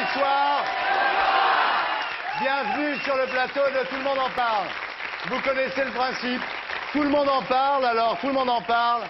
bonsoir. Bienvenue sur le plateau de Tout le monde en parle. Vous connaissez le principe. Tout le monde en parle, alors tout le monde en parle.